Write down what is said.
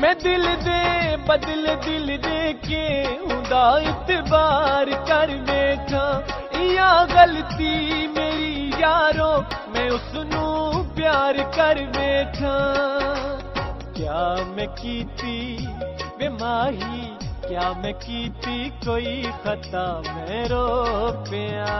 मैं दिल दे, बदल दिल दे के उदा इतबार कर बैठा या गलती मेरी यारो, मैं उसनू प्यार कर बैठा क्या मैं कीती बेमाही, क्या मैं कीती कोई खता? मेरो प्यार।